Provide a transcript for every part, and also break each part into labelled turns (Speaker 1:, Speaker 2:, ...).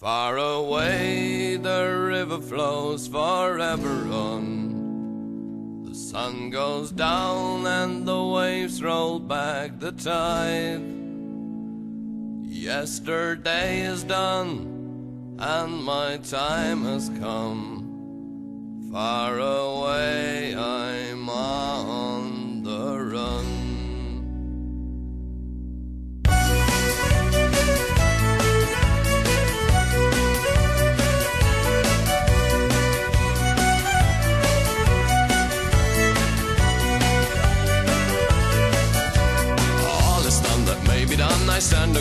Speaker 1: Far away the river flows forever on. The sun goes down and the waves roll back the tide. Yesterday is done and my time has come. Far away I'm on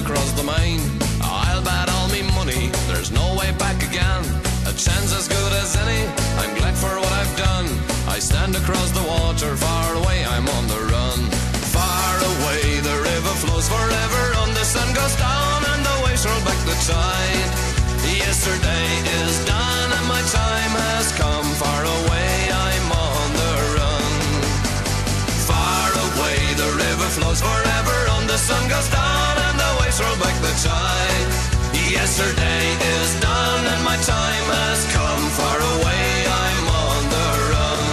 Speaker 1: across the main. I'll bet all me money. There's no way back again. A chance as good as any. I'm glad for what I've done. I stand across the water, far away. I'm on the run. Far away, the river flows forever. On the sun goes down and the waves roll back the tide. Yesterday is done and my time has come. Far away, I'm on the run. Far away, the river flows forever. On the sun goes down Yesterday is done and my time has come. Far away, I'm on the run.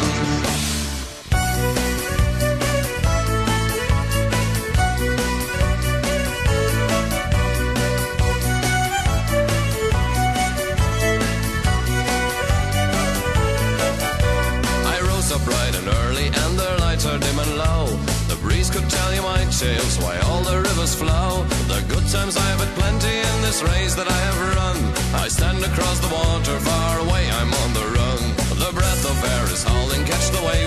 Speaker 1: I rose up bright and early, and the lights are dim and low. The breeze could tell you my tales, why all the rivers flow. The good times I have had plenty this race that I have run. I stand across the water, far away, I'm on the run. The breath of air is howling, catch the waves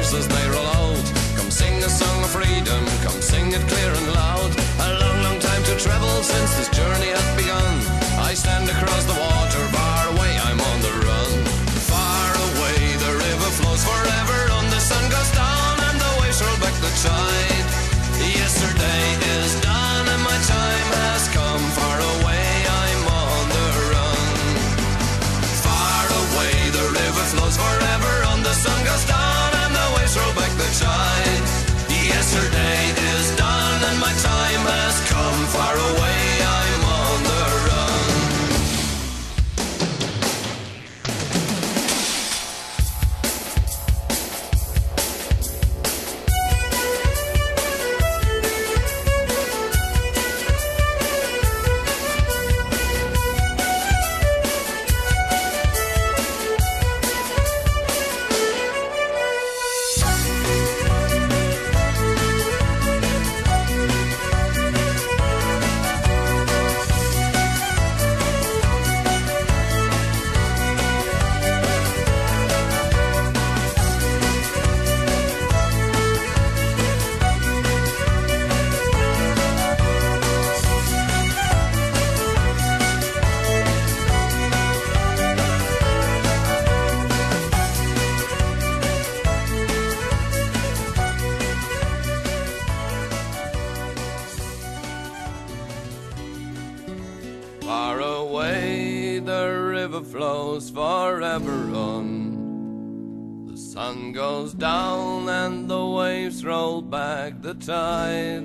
Speaker 1: Far away the river flows forever on. The sun goes down and the waves roll back the tide.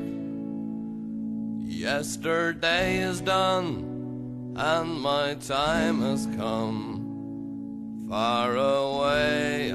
Speaker 1: Yesterday is done and my time has come. Far away